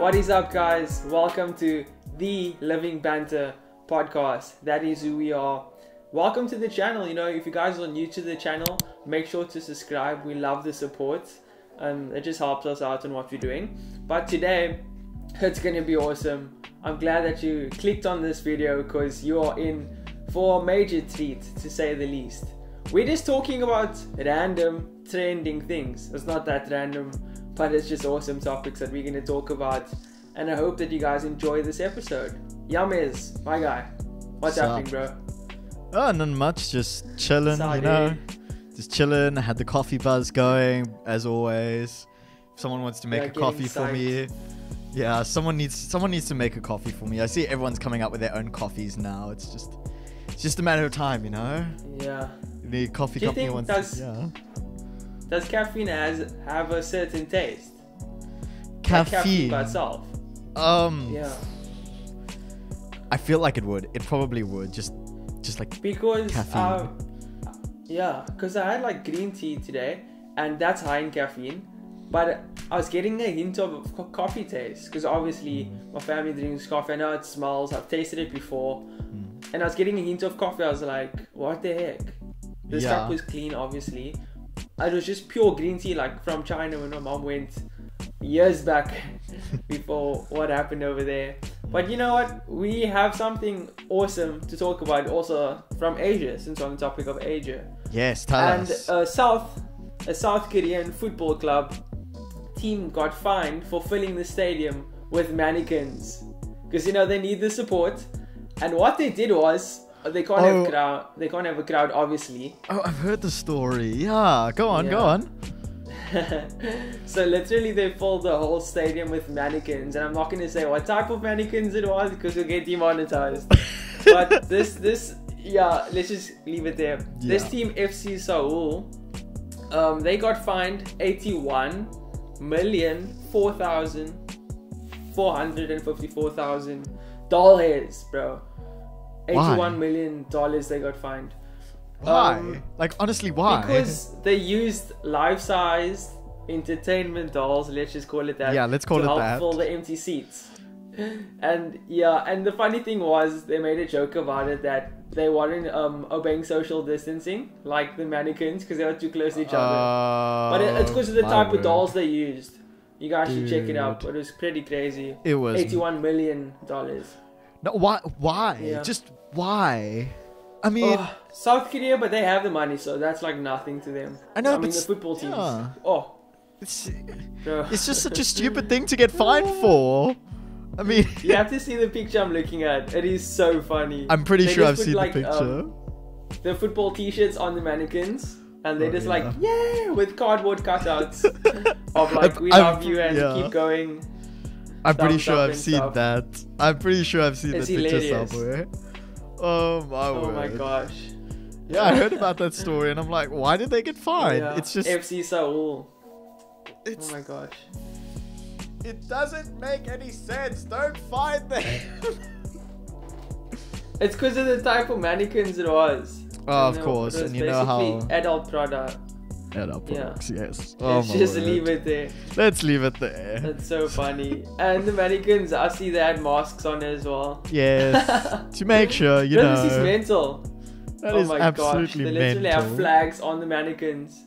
What is up, guys? Welcome to the Living Banter podcast. That is who we are. Welcome to the channel. You know, if you guys are new to the channel, make sure to subscribe. We love the support. and it just helps us out in what we're doing. But today, it's gonna be awesome. I'm glad that you clicked on this video because you are in for a major treat, to say the least. We're just talking about random trending things. It's not that random, but it's just awesome topics that we're going to talk about. And I hope that you guys enjoy this episode. Yummies, my guy. What's Sup? happening, bro? Oh, not much. Just chilling, Sorry. you know. Just chilling. I had the coffee buzz going as always. If someone wants to make Yeah, a coffee for me, yeah, someone needs someone needs to make a coffee for me. I see everyone's coming up with their own coffees now. It's just it's just a matter of time, you know. Yeah. The coffee company wants to, yeah. Does caffeine has have a certain taste? Like Caffeine. by itself. Um, Yeah. I feel like it would. It probably would. Just, just like Because Caffeine. uh, yeah, because I had like green tea today, and that's high in caffeine. But I was getting a hint of co- coffee taste because obviously my family drinks coffee. I know it smells. I've tasted it before, mm, and I was getting a hint of coffee. I was like, "What the heck?" This Yeah. cup was clean, obviously. It was just pure green tea, like from China when my mom went years back before what happened over there. But you know what? We have something awesome to talk about also from Asia, since we're on the topic of Asia. yes, tell and us. South, a South Korean football club team got fined for filling the stadium with mannequins because you know they need the support. And what they did was they can't Oh. have crowd. They can't have a crowd, obviously. oh, I've heard the story. Yeah, go on, go on. so literally they filled the whole stadium with mannequins and i'm not going to say what type of mannequins it was because we'll get demonetized but this this yeah let's just leave it there this team fc seoul um, they got fined 81 million 4,000 454,000 dollars bro 81 million dollars they got fined Why? Um, like honestly, why? because they used life-size entertainment dolls. Let's just call it that. Yeah, let's call to it help that. Fill the empty seats. And yeah, and the funny thing was they made a joke about it that they weren't um, obeying social distancing like the mannequins because they were too close to each other. But it, it's because of the Oh, type of dolls they used. You guys should check it out. Dude. It was pretty crazy. It was Eighty-one million dollars. No, why? Why? Yeah. Just why? I mean, Oh, South Korea, but they have the money, so that's like nothing to them. I know, I but mean, the football teams. yeah. Oh, it's, it's just such a stupid thing to get fined for. I mean, You have to see the picture I'm looking at. It is so funny. I'm pretty They sure I've put, seen like, the picture. um, the football T-shirts on the mannequins, and they're Oh, just yeah. like, yeah, with cardboard cutouts of like, we I've- love you and yeah. keep going. I'm pretty sure I've seen stuff. that. I'm pretty sure I've seen It's that picture somewhere. Oh my Oh word. my gosh. Yeah, I heard about that story, and I'm like, why did they get fined? Yeah. It's just, FC Seoul. it's, Oh my gosh. it doesn't make any sense. Don't fine them. It's because of the type of mannequins it was. Oh, of course, and you know how basically adult product. Adult Yeah. products, yes. Oh Let's just word. leave it there. Let's leave it there. That's so funny. And the mannequins, I see they had masks on as well. Yes, to make sure you no, this is mental. that oh is my gosh, they literally mental. have flags on the mannequins.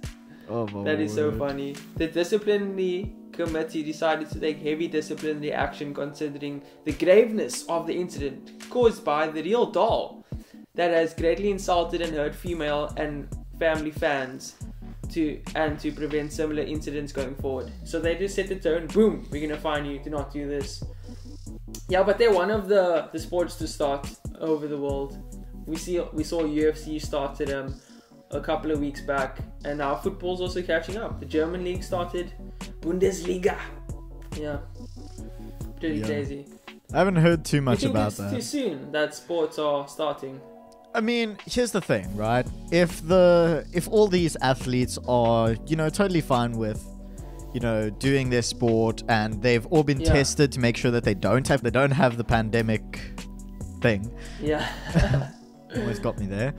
Oh my That is so word. funny. The disciplinary committee decided to take heavy disciplinary action considering the graveness of the incident caused by the real doll that has greatly insulted and hurt female and family fans to and to prevent similar incidents going forward. So they just set the tone, boom, we're gonna fine you, do not do this. Yeah, but they're one of the, the sports to start over the world. We see we saw UFC started um a couple of weeks back, and now football's also catching up. The German league started, Bundesliga. Yeah, pretty Yeah. crazy. I haven't heard too much about it's that. too soon that sports are starting? I mean, here's the thing, right? If the if all these athletes are, you know, totally fine with, you know, doing their sport and they've all been Yeah. tested to make sure that they don't have they don't have the pandemic thing. Yeah, Always got me there.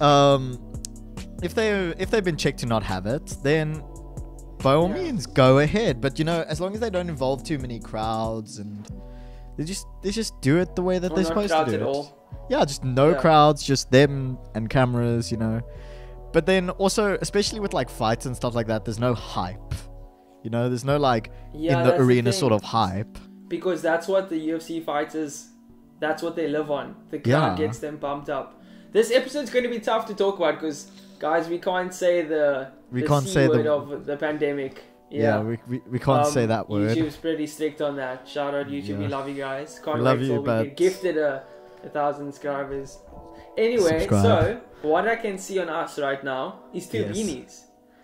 Um if they if they've been checked to not have it, then by all Yeah. means, go ahead. But you know, as long as they don't involve too many crowds and they just they just do it the way that Or they're not supposed to do at it. all. Yeah, just no Yeah. crowds, just them and cameras, you know. But then also, especially with like fights and stuff like that, there's no hype. You know, there's no like Yeah, in the that's the arena sort of hype. because that's what the UFC fighters that's what they live on. The crowd Yeah. gets them pumped up. This episode's going to be tough to talk about because guys, we can't say the We the can't C say the- word of the pandemic. Yeah, Yeah. we, we, we can't Um, say that word. YouTube's pretty strict on that. Shout out YouTube, we love you guys. Can't We love you, but- gifted a, a thousand subscribers. Anyway, Subscribe. so what I can see on us right now is two Yes. beanies.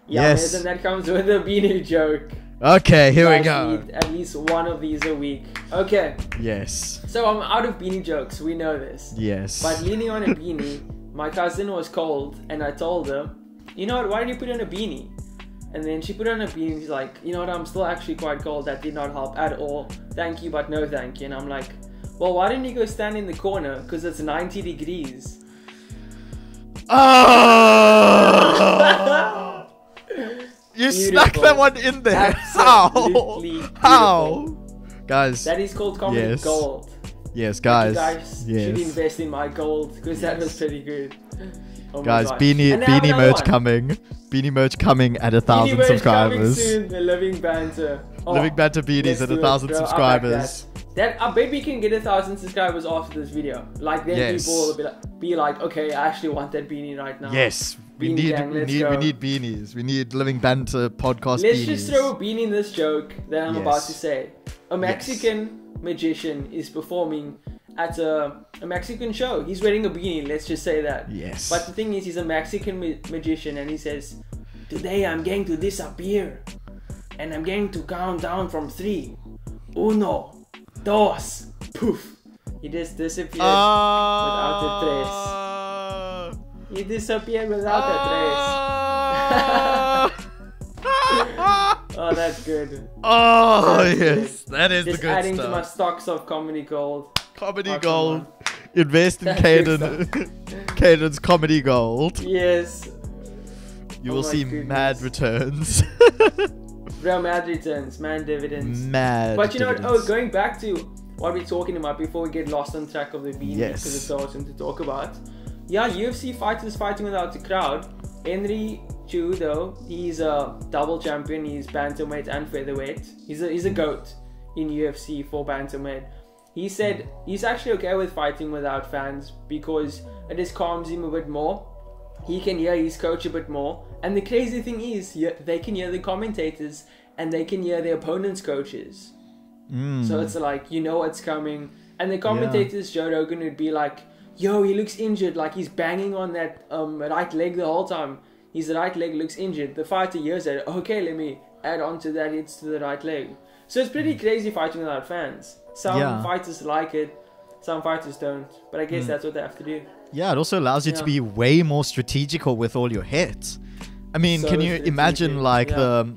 Yeah, Yes. and that comes with a beanie joke. Okay, here we go. need at least one of these a week. Okay, Yes. so I'm out of beanie jokes. We know this. Yes. But leaning on a beanie, my cousin was cold, and I told her, you know what? Why don't you put on a beanie? And then she put on a beanie. She's like, you know what? I'm still actually quite cold. That did not help at all. Thank you, but no thank you. And I'm like, well, why didn't you go stand in the corner? Because it's 90 degrees. Oh! you snuck Beautiful. that one in there. How? Absolutely How? Guys, That is called comedy Yes. gold. yes, You guys, guys should invest in my gold because that was pretty good. Oh guys. Beanie, beanie merch one. coming. Beanie merch coming at a thousand subscribers. the living banter. Oh, Living banter beanies at a thousand bro. I back subscribers. That. that I bet we can get a thousand subscribers after this video. Like then Yes. people will be like, be like, okay, I actually want that beanie right now. Yes, we Beanie need, gang, we need, we need beanies. We need living banter podcast Let's beanies. just throw a beanie in this joke that I'm about to say. A Mexican magician is performing at a, a Mexican show. He's wearing a beanie. Let's just say that. Yes. But the thing is, he's a Mexican ma- magician, and he says, "Today I'm going to disappear, and I'm going to count down from three. Uno, dos, poof." He just disappeared. Ah. without a trace. He disappeared without a Ah. trace. Oh, that's good. oh yes, that is Just the good adding to my stocks of comedy gold. Comedy Oh, come gold. Invest in Caden. Caden's comedy gold. Yes, You Oh will see goodness. mad returns. real mad returns, man dividends. mad. But you know what? Oh, going back to what we're talking about before we get lost on track of the beanie Yes. because it's awesome to talk about. Yeah, UFC fighters fighting without the crowd. Henry Chu, though, he's a double champion. He's bantamweight and featherweight. He's a he's a goat in UFC for bantamweight. He said he's actually okay with fighting without fans because it just calms him a bit more. He can hear his coach a bit more. And the crazy thing is, yeah, they can hear the commentators and they can hear their opponent's coaches. Mm. So it's like you know what's coming, and the commentators Joe Rogan would be like, "Yo, he looks injured. Like he's banging on that um right leg the whole time. His right leg looks injured." The fighter hears that. Okay, let me add on to that It's to the right leg. So it's pretty crazy fighting without fans. Some Yeah. fighters like it, some fighters don't. But I guess Mm. that's what they have to do. Yeah, it also allows you to be way more strategical with all your hits. I mean, So can you imagine like yeah. the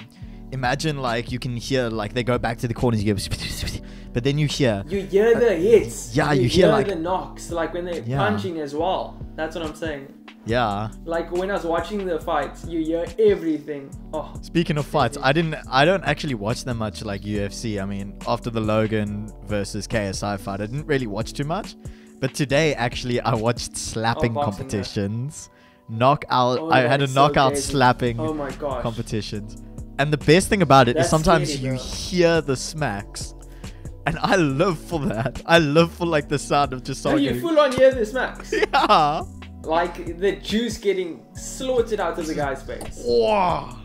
imagine like you can hear like they go back to the corners you go but then you hear You hear the hits. yeah, you hear, like- the knocks, like when they're Yeah. punching as well. That's what I'm saying. Yeah. Like when I was watching the fights, you hear everything. Oh, Speaking of fights, I didn't I don't actually watch them much like UFC. I mean, after the Logan versus KSI fight, I didn't really watch too much. But today actually I watched slapping Oh, boxing, yeah. competitions. Knockout Oh, I had a that's so knockout slapping oh my gosh. competitions. And the best thing about it is That's sometimes scary, you hear the smacks. And I live for that. I live for like the sound of just So someone you full on hear this, Max. Yeah. Like the juice getting slaughtered out of the guy's face. Wow.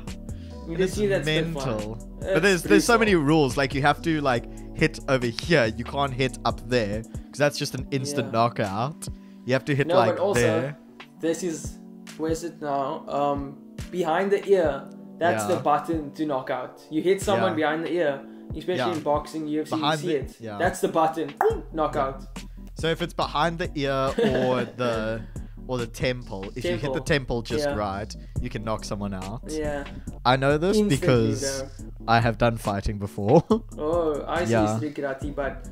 You just is see that spit mental. fly. But there's there's so many rules. Like you have to like hit over here. You can't hit up there because that's just an instant Yeah. knockout. You have to hit No, like but also there. this is where's it now? Um, behind the ear. That's Yeah. the button to knock out. You hit someone Yeah. behind the ear, especially in boxing, UFC, Behind you see the- it. yeah. That's the button. Knockout. So if it's behind the ear or the or the temple, if you hit the Temple. temple just Yeah. right, you can knock someone out. Yeah. I know this Instantly, because. I have done fighting before. Oh, I see Yeah. street karate, but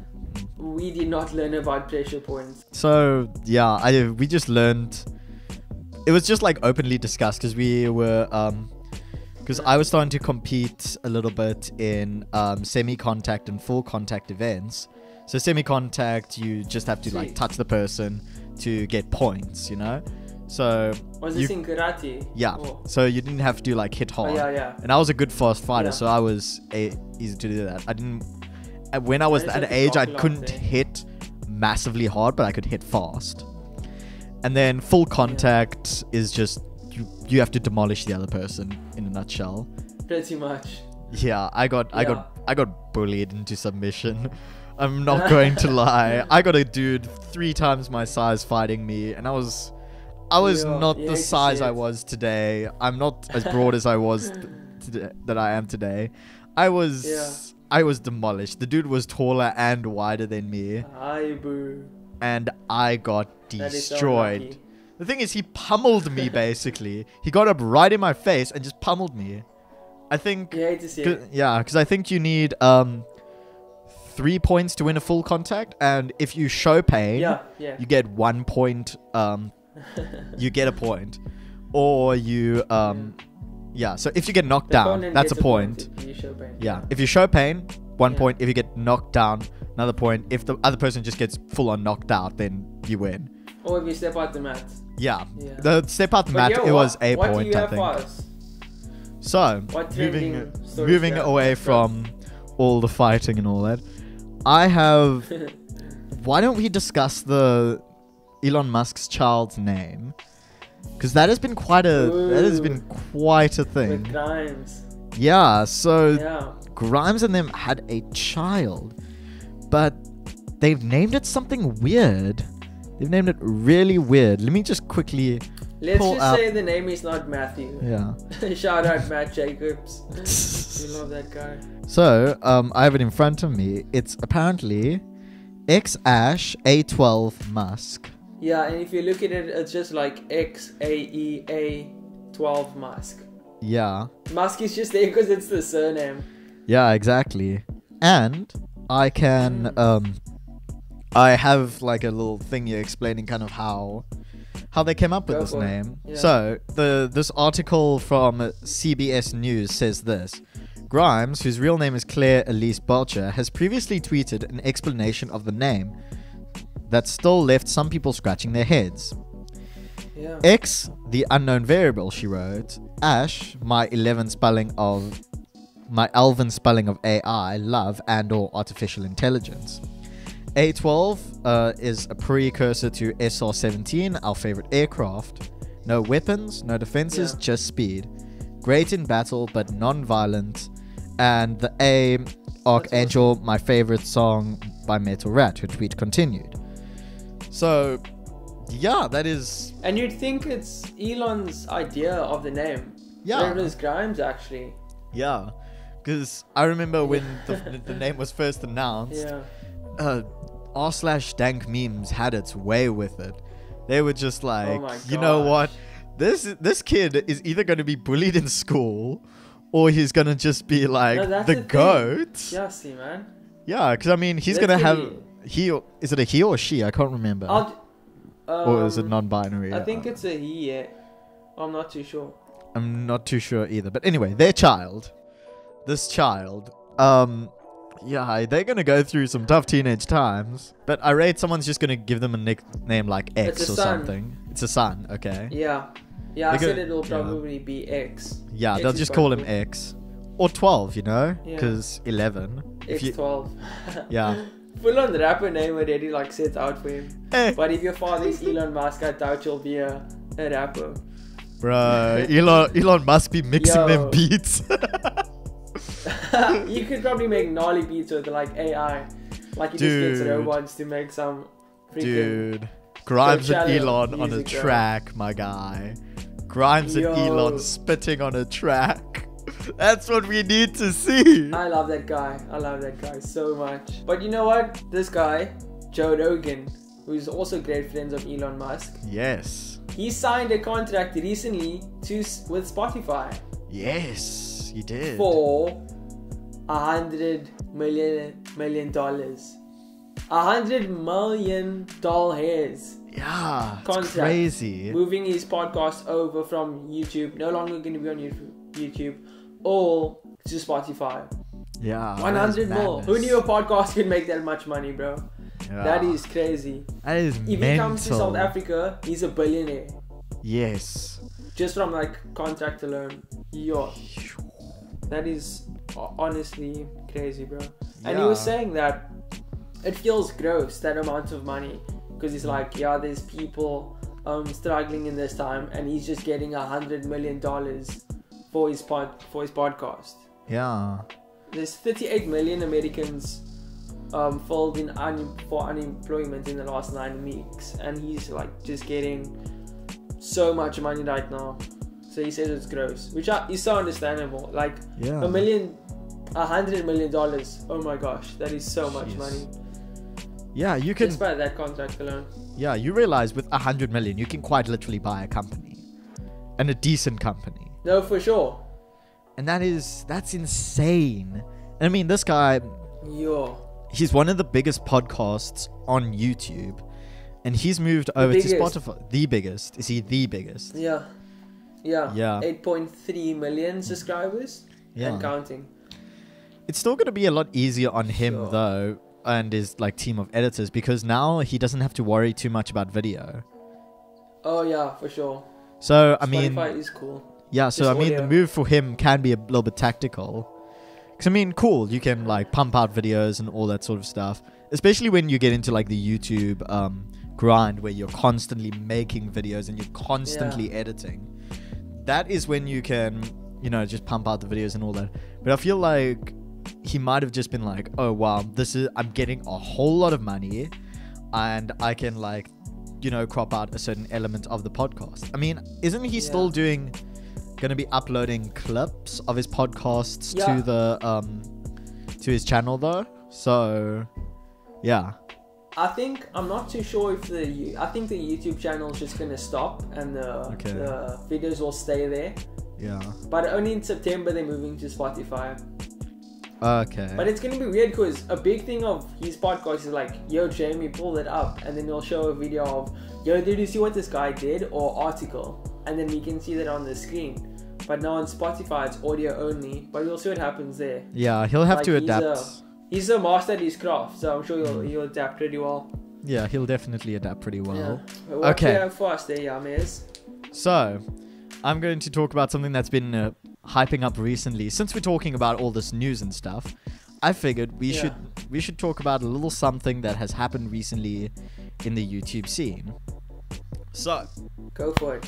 we did not learn about pressure points. So yeah, I we just learned. It was just like openly discussed because we were um, because I was starting to compete a little bit in um, semi-contact and full contact events. So semi-contact, you just have to like Sweet. touch the person to get points, you know. So Was you- this in karate? yeah, Oh. so you didn't have to like hit Oh, hard. yeah, yeah. And I was a good fast fighter, Yeah. so I was a- easy to do that. I didn't. When I was just at an age, I talk a lot couldn't hit massively hard, but I could hit fast. And then full contact is just you. You have to demolish the other person in a nutshell. Pretty much. Yeah, I got, I got, I got bullied into submission. I'm not going to lie. I got a dude three times my size fighting me, and I was, I was Yeah, not the size see I was today. I'm not as broad as I was t- today, that I am today. I was, Yeah. I was demolished. The dude was taller and wider than me, Hi, boo. and I got That is so destroyed. The thing is, he pummeled me basically. he got up right in my face and just pummeled me. I think You hate to see Cause, it. yeah, because I think you need um three points to win a full contact, and if you show pain, Yeah, yeah. you get one point. Um, you get a point, or you um, yeah. So if you get knocked The down, that's a point. if you show pain. Yeah, if you show pain, one Yeah. point. If you get knocked down, another point. If the other person just gets full on knocked out, then you win. Or if you step out the mat. Yeah. Yeah. The step out the But mat, yeah, it was a point, I think. So, moving moving do you have? away from all the fighting and all that, I have. why don't we discuss the Elon Musk's child's name? Because that has been quite a that has been quite a thing. Grimes. Yeah. So Yeah. Grimes and them had a child, but they've named it something weird. They've named it really weird. Let me just quickly. Let's Pull just up- say the name is not Matthew. Yeah. Shout out Matt Jacobs. we love that guy. So, um, I have it in front of me. It's apparently X Ash A12 Musk. Yeah, and if you look at it, it's just like X A E A 12 Musk. Yeah. Musk is just there because it's the surname. Yeah, exactly. And I can um I have like a little thing here explaining kind of how how they came up with Go this name. Yeah. So, the this article from CBS News says this. Grimes, whose real name is Claire Elise Belcher, has previously tweeted an explanation of the name that still left some people scratching their heads. Yeah. X, the unknown variable, she wrote. Ash, my 11 spelling of my elven spelling of AI, love, and or artificial intelligence. A12 uh, is a precursor to SR-17, our favorite aircraft. No weapons, no defenses, Yeah. just speed. Great in battle, but non-violent. And the A, Archangel, my favorite song by Metal Rat, her tweet continued. So, yeah, that is And you'd think it's Elon's idea of the name. Yeah. It was Grimes actually. Yeah, because I remember when the, the name was first announced, Yeah. uh, r slash dank memes had its way with it. They were just like, Oh you know what, this this kid is either going to be bullied in school, or he's gonna just be like No, the, the goat. Yeah, see, man. Yeah, because I mean, he's gonna have he. or- Is it a he or she? I can't remember. Um, or is it non-binary? I think it's a he. Yeah. I'm not too sure. I'm not too sure either. But anyway, their child, this child, um, yeah, they're gonna go through some tough teenage times. But I rate someone's just gonna give them a nickname like X or son. something. It's a son, okay? Yeah. Yeah, I They're said gonna- it'll yeah. probably be X. Yeah, X they'll just call him. X or twelve, you know, Yeah. because eleven. If you, X12. yeah, Full on rapper name already like set out for him. Eh, But if your father is Elon Musk, I doubt you'll be a, a rapper. bro, Elon Elon must be mixing Yo. them beats. you could probably make gnarly beats with like AI. Like you just Dude. get robots to make some freaking Dude, Grimes and Elon on a track, my guy. Grimes and Elon spitting on a track. That's what we need to see. I love that guy. I love that guy so much. But you know what? This guy, Joe Rogan, who's also great friends of Elon Musk, Yes. he signed a contract recently to with Spotify Yes, he did. for hundred million million dollars. A hundred million dollars. Yeah, it's Contract. crazy. Moving his podcast over from YouTube, no longer going to be on YouTube, YouTube all to Spotify. Yeah. One hundred more. Who knew a podcast could make that much money, bro? Yeah. That is crazy. That is If mental. he comes to South Africa, he's a billionaire. Yes. Just from like contract alone. Yo. That is honestly crazy, bro. And he was saying that it feels gross that amount of money because he's like, yeah, there's people um struggling in this time, and he's just getting a hundred million dollars for his pod for his podcast. Yeah. There's 38 million Americans um filled in un- for unemployment in the last nine weeks, and he's like just getting so much money right now. So he says it's gross, which are- is so understandable. Like Yeah. a million, a hundred million dollars. Oh my gosh, that is so much money. Yeah, you can. Just by that contract alone. Yeah, you realize with a hundred million, you can quite literally buy a company, and a decent company, No, for sure. and that is that's insane. I mean, this guy, Yo, he's one of the biggest podcasts on YouTube, and he's moved over to Spotify. The biggest is he the biggest? yeah, yeah, Yeah. 8.3 million subscribers Yeah. and counting. It's still going to be a lot easier on him Sure. though, and his like team of editors because now he doesn't have to worry too much about video. Oh yeah, for sure. So I mean, Spotify is cool. Yeah, so Just I mean, audio. the move for him can be a little bit tactical. Because, I mean, cool, you can, like, pump out videos and all that sort of stuff. Especially when you get into, like, the YouTube um, grind where you're constantly making videos and you're constantly editing. That is when you can, you know, just pump out the videos and all that. But I feel like he might have just been like, oh, wow, this is, I'm getting a whole lot of money and I can, like, you know, crop out a certain element of the podcast. I mean, isn't he still doing going to be uploading clips of his podcasts Yeah. to the um to his channel though so yeah I think I'm not too sure if the I think the YouTube channel is just gonna stop and the, Okay. the videos will stay there. yeah But only in September they're moving to Spotify. okay But it's gonna be weird because a big thing of his podcast is like, yo Jamie, pull it up, and then he'll show a video of, yo, did you see what this guy did or article, and then we can see that on the screen. But now on Spotify it's audio only, but we'll see what happens there. yeah he'll have like to adapt He's a master at his craft, so I'm sure he'll Mm. he'll adapt pretty well. yeah he'll definitely adapt pretty well yeah. What Okay. do for us there, Yamez? so i'm going to talk about something that's been uh, hyping up recently since we're talking about all this news and stuff i figured we Yeah. should we should talk about a little something that has happened recently in the youtube scene so Go for it.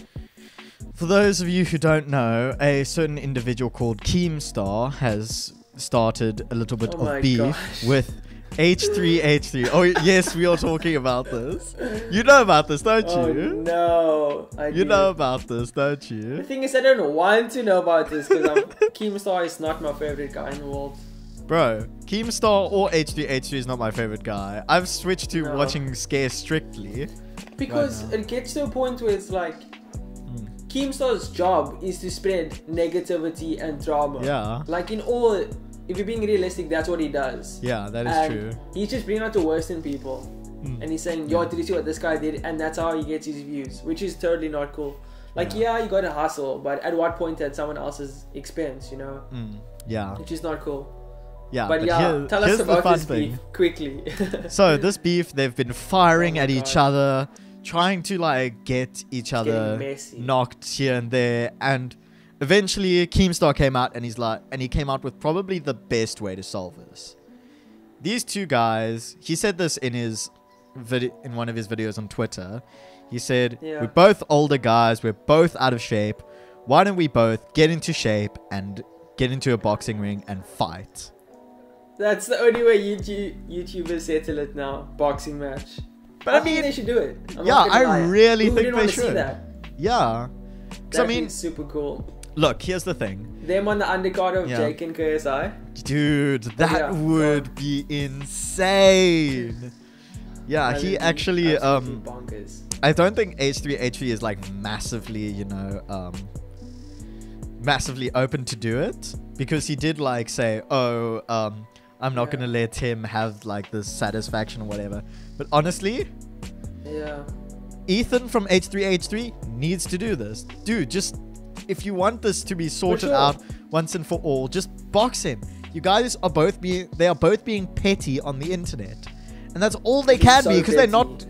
For those of you who don't know, a certain individual called Keemstar has started a little bit Oh of beef gosh. with H3H3. Oh, yes, we are talking about this. You know about this, don't Oh you? no, I You do. know about this, don't you? The thing is, I don't want to know about this because Keemstar is not my favorite guy in the world. Bro, Keemstar or H3H3 is not my favorite guy. I've switched to No. watching Scare Strictly. Because now. it gets to a point where it's like Mm. Keemstar's job is to spread negativity and drama. Yeah. Like in all, if you're being realistic, that's what he does. Yeah, that is and true. He's just bringing out the worst in people. Mm. And he's saying, yo, did you see what this guy did? And that's how he gets his views, which is totally not cool. Like, Yeah. yeah, you gotta hustle, but at what point at someone else's expense, you know? Mm. Yeah. Which is not cool. Yeah. but, yeah, here- tell us about fun this thing. beef quickly. So this beef, they've been firing Oh at each other, trying to like get each other knocked here and there, and eventually Keemstar came out and he's like, and he came out with probably the best way to solve this. These two guys, he said this in his vid- in one of his videos on Twitter. He said, Yeah. "We're both older guys. We're both out of shape. Why don't we both get into shape and get into a boxing ring and fight?" That's the only way YouTube YouTubers settle it now. Boxing match. But I, I think mean, they should do it. I'm yeah, I lie. really Who think they should. that? Yeah. 'Cause I mean, super cool. Look, here's the thing. Them on the undercard of Yeah. Jake and KSI. Dude, that yeah, would on. be insane. Yeah, he actually um bonkers. I don't think H3H3 is like massively, you know, um massively open to do it because he did like say, "Oh, um I'm not Yeah. going to let him have like the satisfaction or whatever." But honestly, Yeah. Ethan from H3H3 needs to do this. Dude, just if you want this to be sorted sure. out once and for all, just box him. You guys are both being they are both being petty on the internet, and that's all they can so be because they're not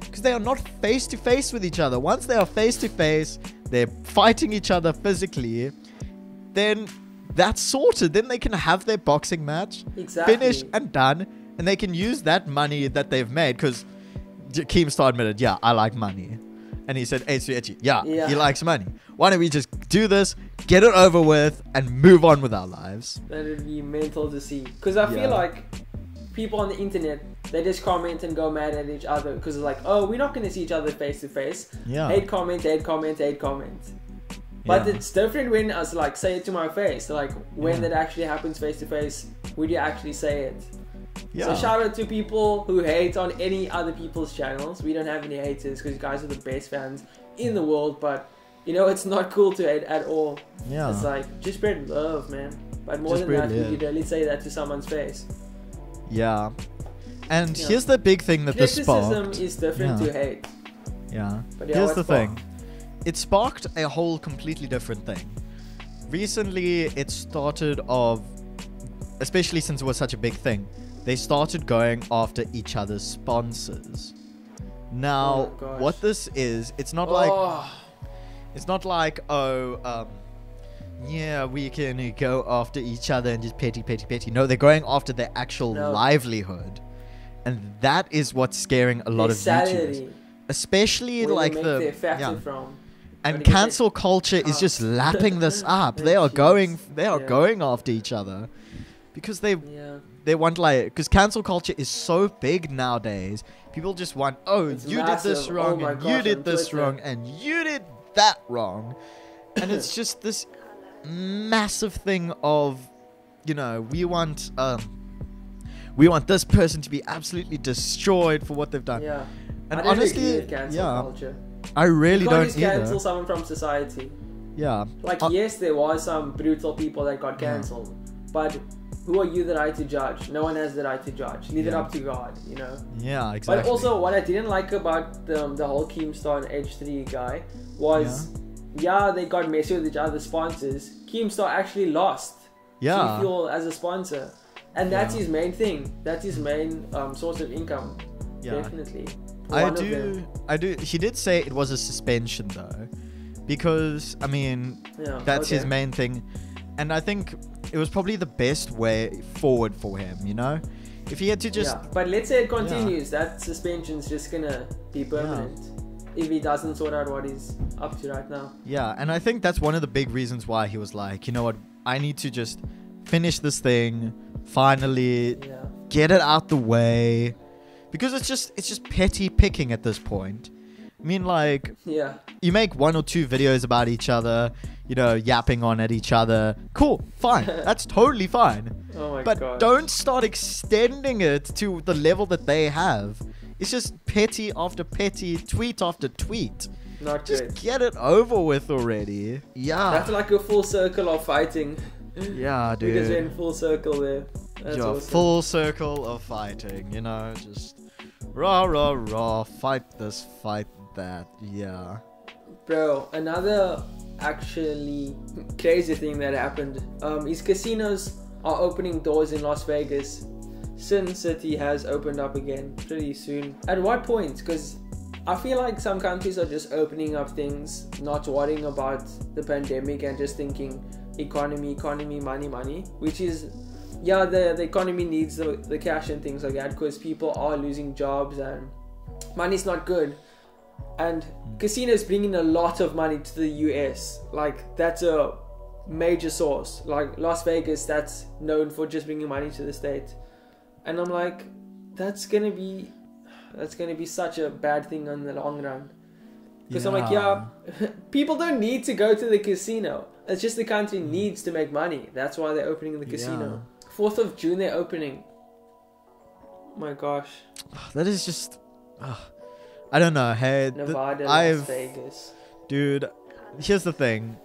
because they are not face to face with each other. Once they are face to face, they're fighting each other physically. Then that's sorted. Then they can have their boxing match, Exactly. finished and done, and they can use that money that they've made because Keemstar admitted, yeah, I like money. And he said, hey, Suechi, yeah, Yeah. he likes money. Why don't we just do this, get it over with, and move on with our lives? That would be mental to see. Because I Yeah. feel like people on the internet, they just comment and go mad at each other because it's like, oh, we're not going to see each other face to face. Yeah. Hate comment, hate comment, hate comment. But Yeah. it's different when I was like, say it to my face. Like, when Yeah. that actually happens face to face, would you actually say it? Yeah. So shout out to people who hate on any other people's channels. We don't have any haters because you guys are the best fans in the world. But you know, it's not cool to hate at all. yeah. It's like just spread love, man. But more Just than that, love. you really say that to someone's face? yeah. And Yeah. here's the big thing that this Criticism sparked. is different Yeah. to hate. Yeah. But yeah, Here's the thing. It sparked a whole completely different thing. Recently, it started of, especially since it was such a big thing, they started going after each other's sponsors. Now, Oh, what this is, it's not like oh, it's not like oh um yeah we can go after each other and just petty petty petty. No, they're going after their actual No. livelihood, and that is what's scaring a lot their of YouTubers, especially where like the yeah. from. And cancel culture is just lapping this up. They are going they are Yeah. going after each other because they Yeah, they want like because cancel culture is so big nowadays. People just want oh It's you did this wrong Oh and you did on this wrong and you did that wrong, and it's just this massive thing of you know we want um we want this person to be absolutely destroyed for what they've done. yeah. And honestly, cancel yeah, culture. I really you can't don't just either. cancel someone from society. Yeah. Like, Uh, yes, there was some brutal people that got Yeah. cancelled, but who are you that I to judge? No one has the right to judge. Leave it up to God, you know. Yeah, exactly. But also, what I didn't like about the, the whole Keemstar and H3 guy was, yeah. they got messy with each other's sponsors. Keemstar actually lost yeah. G Fuel as a sponsor, and that's Yeah. his main thing. That's his main um, source of income. Yeah. Definitely. I One of do. I do. He did say it was a suspension though, because I mean Yeah, that's his main thing, and I think it was probably the best way forward for him. You know, if he had to just yeah, but let's say it continues. That suspension's just gonna be permanent if he doesn't sort out what he's up to right now. yeah, and I think that's one of the big reasons why he was like, you know what, I need to just finish this thing, finally Yeah, get it out the way, because it's just it's just petty picking at this point. I mean, like yeah, you make one or two videos about each other, you know, yapping on at each other. Cool, fine. That's totally fine. oh my But god. don't start extending it to the level that they have. It's just petty after petty, tweet after tweet. Not Just good. get it over with already. Yeah. That's like a full circle of fighting. yeah, dude. Because we're in full circle there. That's Your awesome. full circle of fighting, you know, just rah rah rah, fight this, fight that. Yeah. Bro, another actually crazy thing that happened um, is casinos are opening doors in Las Vegas. Sin City has opened up again pretty soon. At what point? Because I feel like some countries are just opening up things, not worrying about the pandemic and just thinking economy, economy, money, money. Which is, yeah, the, the economy needs the, the cash and things like that because people are losing jobs and money's not good and casinos bring in a lot of money to the US. Like that's a major source. Like Las Vegas, that's known for just bringing money to the state. And I'm like, that's gonna be, that's gonna be such a bad thing in the long run. Because I'm like, yeah, people don't need to go to the casino. It's just the country mm. needs to make money. That's why they're opening the casino. Fourth of June, they're opening. my gosh, That is just. I don't know. Hey, th- Nevada, Las I've Vegas. dude. Here's the thing.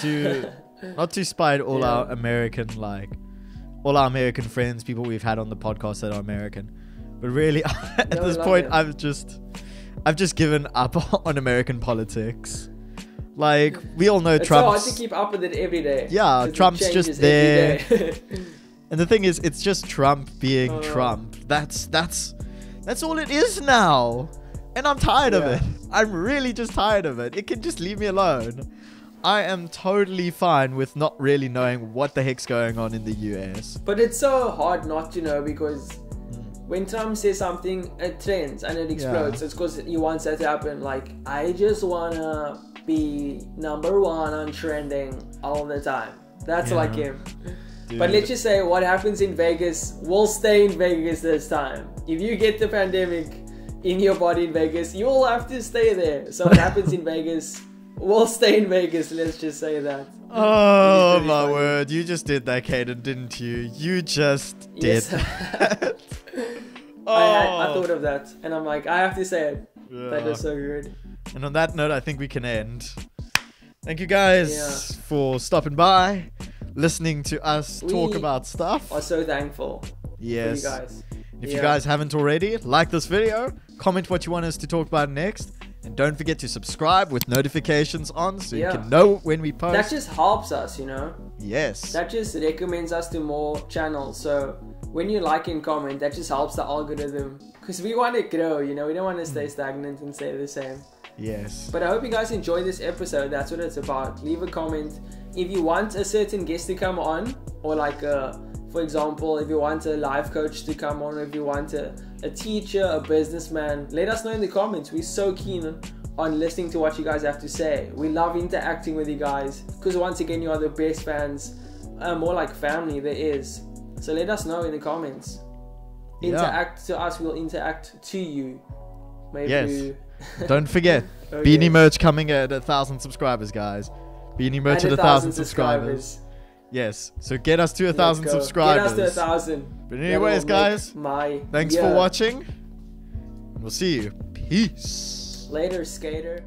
To not to spite all Yeah. our American like all our American friends, people we've had on the podcast that are American, but really at No, this point, it. I've just I've just given up on American politics. Like we all know It's so hard to keep up with it every day. Yeah, Trump's just there. And the thing is, it's just Trump being Uh. Trump. That's that's that's all it is now. And I'm tired of it. I'm really just tired of it. It can just leave me alone. I am totally fine with not really knowing what the heck's going on in the US. But it's so hard not to know because Mm. when Trump says something, it trends and it explodes. It's because he wants that to happen. Like, I just wanna be number one on trending all the time. That's Yeah. like him. But let's just say what happens in Vegas will stay in Vegas this time. If you get the pandemic in your body in Vegas, you will have to stay there. So what happens in Vegas will stay in Vegas. Let's just say that. Oh my funny. word, you just did that, Caden, didn't you? You just did Yes. that. I, had, I Oh. thought of that, and I'm like, I have to say it. That Yeah. is so good. And on that note, I think we can end. Thank you guys Yeah. for stopping by, listening to us talk about stuff. I'm so thankful Yes. for you guys. If you guys haven't already, like this video, comment what you want us to talk about next, and don't forget to subscribe with notifications on so Yeah. you can know when we post. That just helps us, you know. yes. That just recommends us to more channels. So when you like and comment, that just helps the algorithm. Because we want to grow, you know. We don't want to stay mm. stagnant and stay the same. yes. But I hope you guys enjoyed this episode. That's what it's about. Leave a comment if you want a certain guest to come on, or like a, for example, if you want a life coach to come on, if you want a, a teacher, a businessman. Let us know in the comments. We're so keen on listening to what you guys have to say. We love interacting with you guys because once again, you are the best fans, uh, more like family there is. So let us know in the comments. Yeah. Interact to us, we'll interact to you. Maybe. Yes. don't forget, Oh, Beanie yes. merch coming at a thousand subscribers, guys. Beanie merch And at a thousand subscribers. Yes. So get us to a thousand subscribers. Get us to a thousand. But anyways, guys, my thanks for watching. We'll see you. Peace. Later, skater.